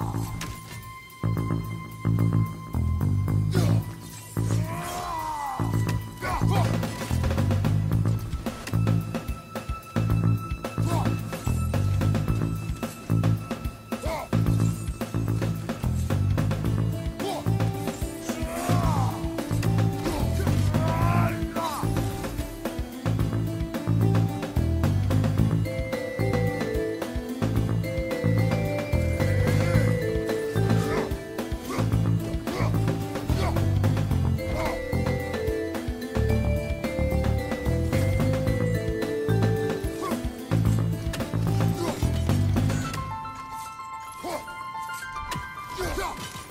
Wow. だ